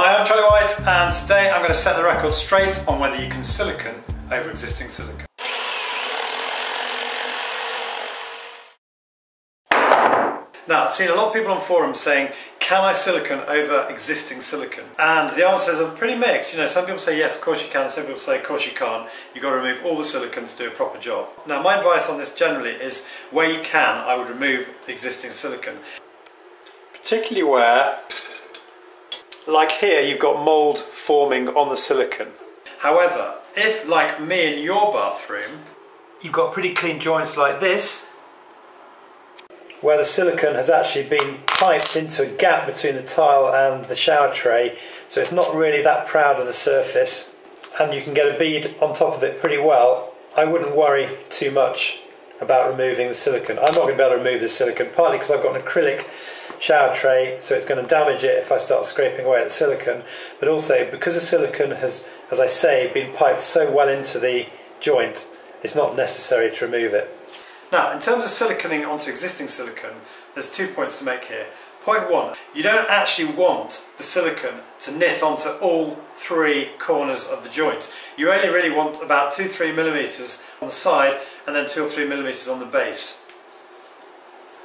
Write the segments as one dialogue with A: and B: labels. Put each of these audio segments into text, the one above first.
A: Hi, I'm Charlie DIYte, and today I'm going to set the record straight on whether you can silicone over existing silicone. Now, I've seen a lot of people on forums saying, can I silicone over existing silicone? And the answers are pretty mixed. You know, some people say yes, of course you can, some people say of course you can't. You've got to remove all the silicone to do a proper job. Now, my advice on this generally is where you can, I would remove the existing silicone. Particularly where, like here, you've got mould forming on the silicone. However, if, like me in your bathroom, you've got pretty clean joints like this, where the silicone has actually been piped into a gap between the tile and the shower tray so it's not really that proud of the surface and you can get a bead on top of it pretty well I wouldn't worry too much about removing the silicone I'm not going to be able to remove the silicone partly because I've got an acrylic shower tray so it's going to damage it if I start scraping away at the silicone but also because the silicone has as I say been piped so well into the joint it's not necessary to remove it now, in terms of siliconing onto existing silicone, there's two points to make here. Point one, you don't actually want the silicone to knit onto all three corners of the joint. You only really want about two, three millimeters on the side and then two or three millimeters on the base.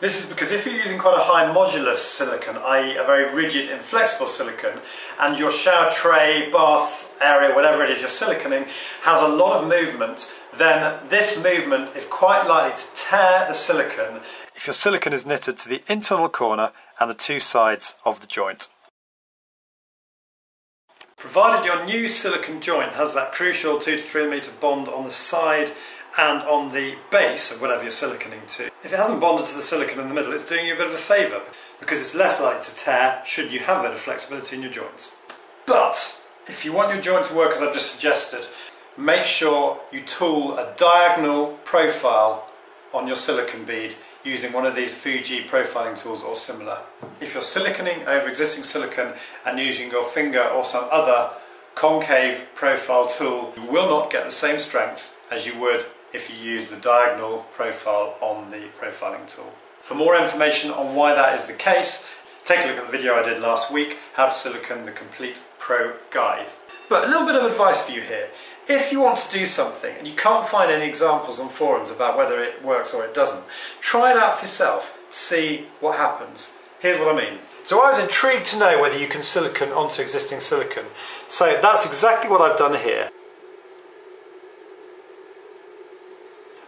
A: This is because if you're using quite a high modulus silicone, i.e. a very rigid inflexible silicone, and your shower tray, bath area, whatever it is you're siliconing, has a lot of movement, then this movement is quite likely to tear the silicone if your silicone is knitted to the internal corner and the two sides of the joint. Provided your new silicone joint has that crucial 2 to 3 mm bond on the side and on the base of whatever you're siliconing to. If it hasn't bonded to the silicone in the middle, it's doing you a bit of a favour because it's less likely to tear should you have a bit of flexibility in your joints. But if you want your joint to work as I've just suggested, make sure you tool a diagonal profile on your silicone bead using one of these Fugi profiling tools or similar. If you're siliconing over existing silicone and using your finger or some other concave profile tool, you will not get the same strength as you would if you use the diagonal profile on the profiling tool. For more information on why that is the case, take a look at the video I did last week, How to Silicone the Complete Pro Guide. But a little bit of advice for you here. If you want to do something and you can't find any examples on forums about whether it works or it doesn't, try it out for yourself, see what happens. Here's what I mean. So I was intrigued to know whether you can silicone onto existing silicone. So that's exactly what I've done here.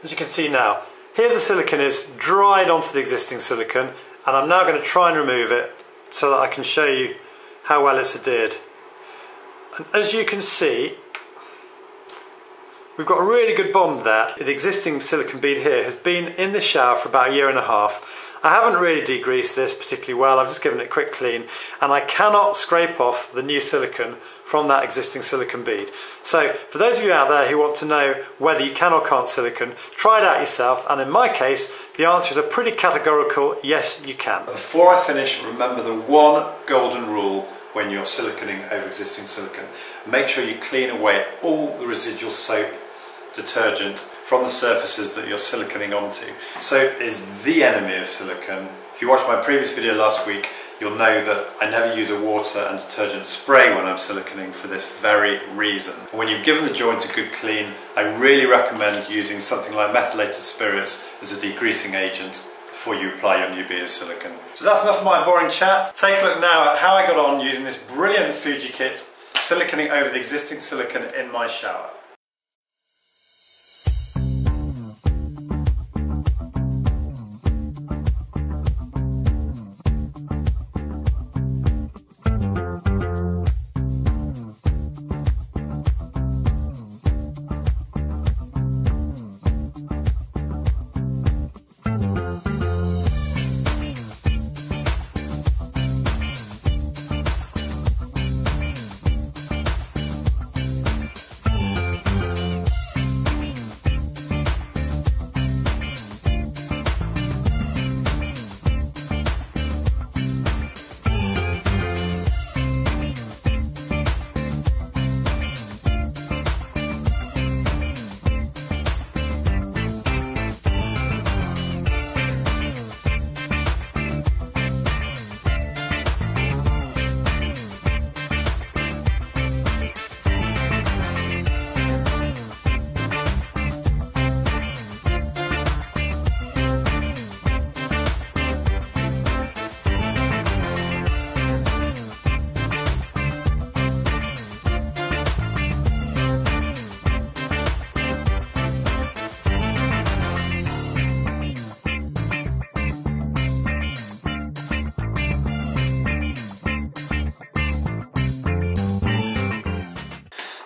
A: As you can see now, here the silicone is dried onto the existing silicone and I'm now going to try and remove it so that I can show you how well it's adhered. And as you can see, we've got a really good bond there. The existing silicone bead here has been in the shower for about a year and a half. I haven't really degreased this particularly well, I've just given it a quick clean, and I cannot scrape off the new silicone from that existing silicone bead. So for those of you out there who want to know whether you can or can't silicone, try it out yourself, and in my case, the answer is a pretty categorical yes, you can. Before I finish, remember the one golden rule when you're siliconing over existing silicone. Make sure you clean away all the residual soap, detergent from the surfaces that you're siliconing onto. Soap is the enemy of silicone. If you watched my previous video last week, you'll know that I never use a water and detergent spray when I'm siliconing for this very reason. When you've given the joint a good clean, I really recommend using something like methylated spirits as a degreasing agent before you apply your new bead of silicone. So that's enough of my boring chat. Take a look now at how I got on using this brilliant Fugi kit, siliconing over the existing silicone in my shower.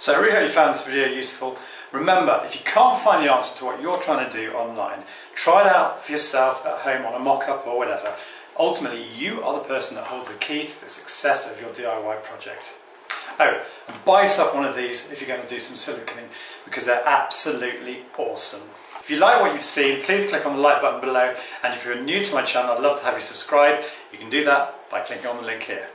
A: So I really hope you found this video useful. Remember, if you can't find the answer to what you're trying to do online, try it out for yourself at home on a mock-up or whatever. Ultimately, you are the person that holds the key to the success of your DIY project. Oh, and buy yourself one of these if you're going to do some siliconing because they're absolutely awesome. If you like what you've seen, please click on the like button below. And if you're new to my channel, I'd love to have you subscribe. You can do that by clicking on the link here.